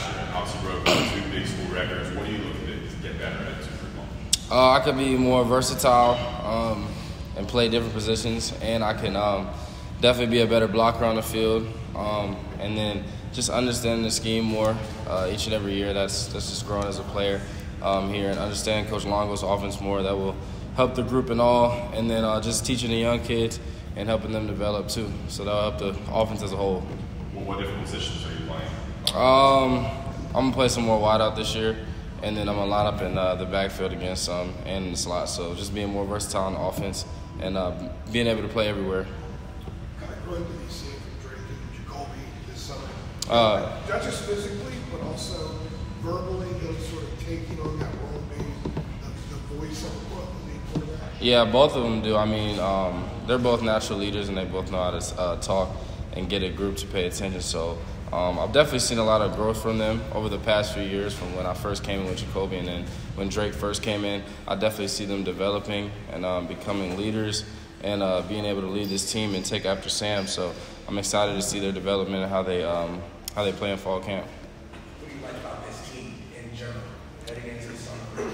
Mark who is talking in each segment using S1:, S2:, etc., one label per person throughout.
S1: last year, and obviously broke two big school records. What are you looking to get better at
S2: uh, I could be more versatile um, and play different positions, and I can um, definitely be a better blocker on the field, um, and then just understanding the scheme more uh, each and every year. That's that's just growing as a player um, here and understand Coach Longo's offense more. That will help the group and all, and then uh, just teaching the young kids and helping them develop too. So that'll help the offense as a whole.
S1: Well, what different positions are you playing?
S2: Um, I'm gonna play some more wide out this year, and then I'm gonna line up in uh, the backfield against some and in the slot. So just being more versatile on offense and uh, being able to play everywhere.
S3: Kind of growth that you see from Drake and Jacoby this summer.
S2: Uh,
S3: Not just physically, but also verbally, him sort of taking on that role, being the, the voice of the quarterback.
S2: Yeah, both of them do. I mean, um, they're both natural leaders, and they both know how to uh, talk and get a group to pay attention. So um, I've definitely seen a lot of growth from them over the past few years, from when I first came in with Jacoby, and then when Drake first came in. I definitely see them developing and um, becoming leaders and uh, being able to lead this team and take after Sam. So I'm excited to see their development and how they um, how they play in fall camp.
S4: What do you like about this team in general, heading into the summer, before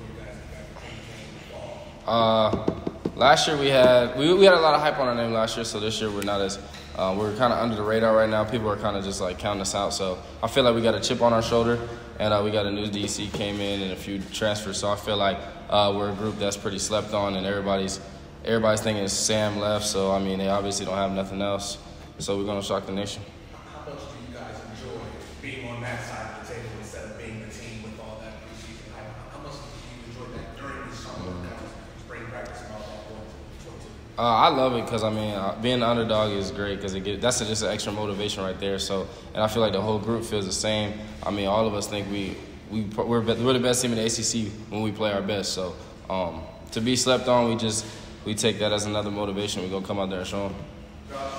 S4: you guys got the fall?
S2: Uh, last year we had we, we had a lot of hype on our name last year, so this year we're not as uh, we're kind of under the radar right now. People are kind of just like counting us out. So I feel like we got a chip on our shoulder, and uh, we got a new DC came in and a few transfers. So I feel like uh, we're a group that's pretty slept on, and everybody's everybody's thinking Sam left. So I mean, they obviously don't have nothing else. So we're gonna shock the nation.
S4: How much do you guys enjoy being on that side of the table instead of being the team with all that preseason hype? How much do you enjoy that during the summer, kind of spring practice and all that going to
S2: Uh, I love it because I mean, uh, being the underdog is great because it get that's a, just an extra motivation right there. So, and I feel like the whole group feels the same. I mean, all of us think we we we're, we're the best team in the ACC when we play our best. So, um, to be slept on, we just we take that as another motivation. We gonna come out there and show them.
S5: Josh,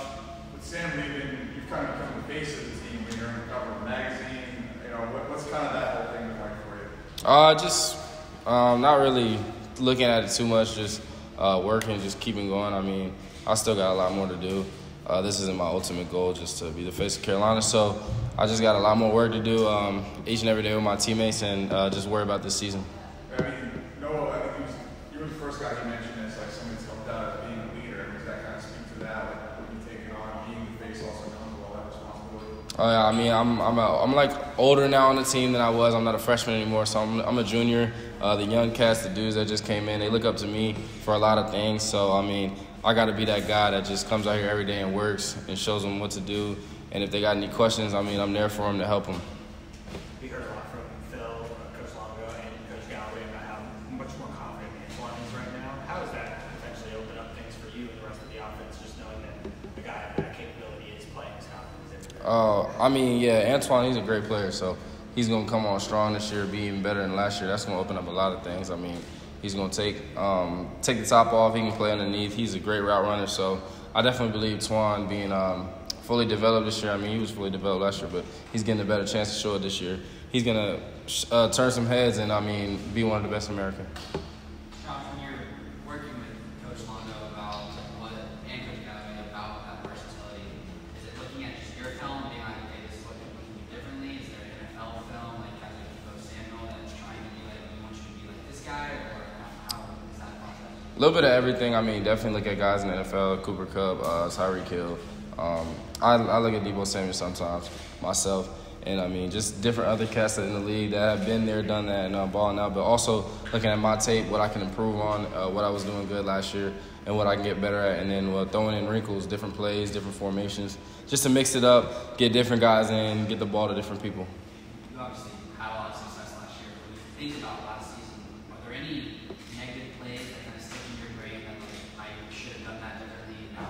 S5: with Sam leaving, you've kind of become the face of the team when you're on the cover of the magazine. You know, what, what's kind of that whole thing like for you?
S2: Uh, just um, not really looking at it too much. Just uh, working, just keeping going. I mean, I still got a lot more to do. Uh, this isn't my ultimate goal, just to be the face of Carolina. So I just got a lot more work to do um, each and every day with my teammates, and uh, just worry about this season.
S5: I mean, Noah, I think you were the first guy you mentioned as like helped out as being a leader. Does that kind of speak to that, like what you taking on, being the face also comes with all that
S2: Oh I mean, I'm I'm a, I'm like older now on the team than I was. I'm not a freshman anymore, so I'm I'm a junior. Uh, the young cast, the dudes that just came in, they look up to me for a lot of things. So I mean, I got to be that guy that just comes out here every day and works and shows them what to do. And if they got any questions, I mean, I'm there for them to help them.
S6: We heard a lot from Phil, Coach Longo, and Coach Galloway about how much more confident Antoine is right now. How does that potentially open up things for you and the rest of the offense, just knowing that the guy of that capability is playing as ever?
S2: Uh, I mean, yeah, Antoine, he's a great player, so he's gonna come on strong this year, be even better than last year. That's gonna open up a lot of things. I mean, he's gonna take um, take the top off. He can play underneath. He's a great route runner, so I definitely believe Twan being um, fully developed this year. I mean, he was fully developed last year, but he's getting a better chance to show it this year. He's gonna uh, turn some heads and I mean, be one of the best in America. Little bit of everything. I mean, definitely look at guys in the NFL, Cooper Kupp, uh, Tyreek Hill. Um, I, I look at Deebo Samuel sometimes myself, and I mean, just different other cats in the league that have been there, done that, and uh, balling out. But also looking at my tape, what I can improve on, uh, what I was doing good last year, and what I can get better at, and then throwing in wrinkles, different plays, different formations, just to mix it up, get different guys in, get the ball to different people.
S7: You obviously had a lot of success last year, but when you think about last season, are there any negative plays that kind of stick in your brain that like, I should have done that differently, now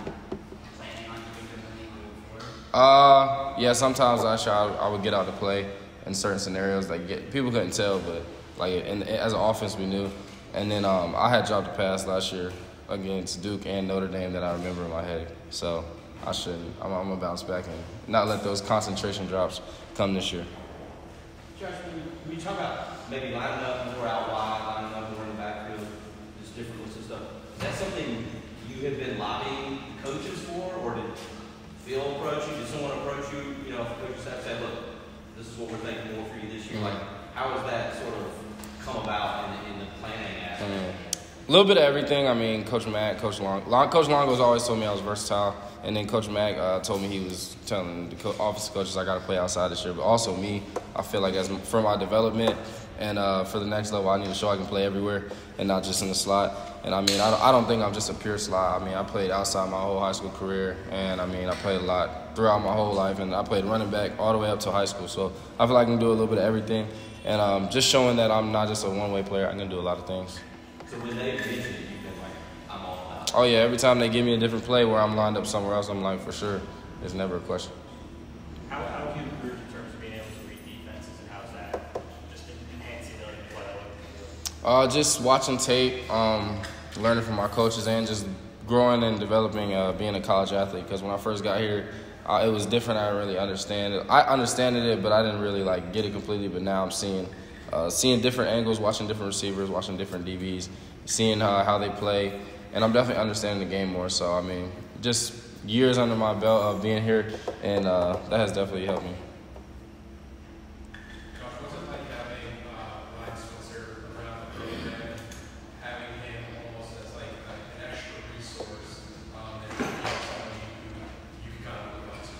S7: planning on doing differently moving forward?
S2: Uh, yeah. Sometimes year I, I would get out to play in certain scenarios. Like get people couldn't tell, but like in, as an offense we knew. And then um, I had dropped a pass last year against Duke and Notre Dame that I remember in my head. So I shouldn't. I'm, I'm gonna bounce back and not let those concentration drops come this year.
S8: Josh, talk about maybe lining up more out wide, lining up more in the backfield, just different looks and stuff, is that something you have been lobbying coaches for, this is what we're thinking more for you this year. Mm-hmm. Like, how has that sort of come about in, in the planning aspect? Mm-hmm.
S2: A little bit of everything. I mean, Coach Mack, Coach Long, Long Coach Longo's always told me I was versatile, and then Coach Mack uh, told me he was telling the co- office coaches I got to play outside this year. But also me, I feel like as for my development and uh, for the next level, I need to show I can play everywhere and not just in the slot. And I mean, I don't, I don't think I'm just a pure slot. I mean, I played outside my whole high school career, and I mean, I played a lot throughout my whole life, and I played running back all the way up to high school. So I feel like I can do a little bit of everything, and um, just showing that I'm not just a one-way player. I can do a lot of things.
S8: So when they mentioned you've been like, I'm all out.
S2: Oh yeah, every time they give me a different play where I'm lined up somewhere else, I'm like, for sure, it's never a question.
S6: How, how have you improved in terms of being able to read defenses, and how's that just enhancing the play?
S2: Uh, just watching tape, um, learning from our coaches, and just growing and developing, uh, being a college athlete. Because when I first got here, it was different. I didn't really understand it. I understood it, but I didn't really like get it completely. But now I'm seeing, uh, seeing different angles, watching different receivers, watching different DBs, seeing uh, how they play, and I'm definitely understanding the game more. So I mean, just years under my belt of being here, and uh, that has definitely helped me.
S4: Josh, what's it like having uh, Ryan Switzer around the program, having him almost as like an extra resource um, that you know, somebody who you can kind of look up to?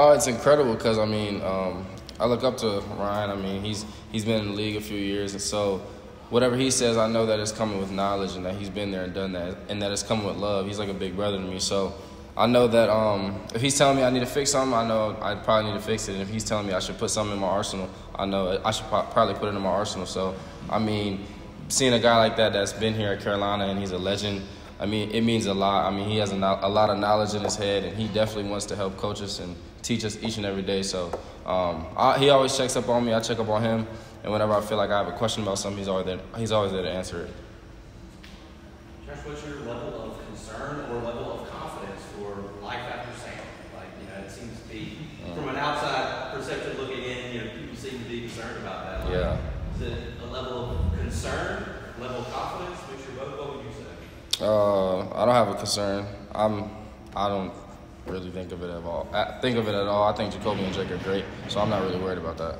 S2: Oh, it's incredible because I mean, um, I look up to Ryan. I mean, he's he's been in the league a few years, and so whatever he says, I know that it's coming with knowledge and that he's been there and done that, and that it's coming with love. He's like a big brother to me, so I know that um, if he's telling me I need to fix something, I know I probably need to fix it. And if he's telling me I should put something in my arsenal, I know I should probably put it in my arsenal. So I mean, seeing a guy like that that's been here at Carolina and he's a legend. I mean, it means a lot. I mean, he has a, a lot of knowledge in his head, and he definitely wants to help coach us and teach us each and every day. So um, I, he always checks up on me. I check up on him, and whenever I feel like I have a question about something, he's always there. He's always there to answer it.
S8: Josh, what's your level of concern or level of confidence for life after Sam? Like, you know, it seems to be, from an outside perception looking in, you know, people seem to be concerned about that. Like,
S2: Yeah.
S8: Is it a level of concern, level of confidence, mixture of both? What would you say?
S2: Uh, I don't have a concern. I'm. I don't really think of it at all. I think of it at all. I think Jacoby and Jake are great, so I'm not really worried about that.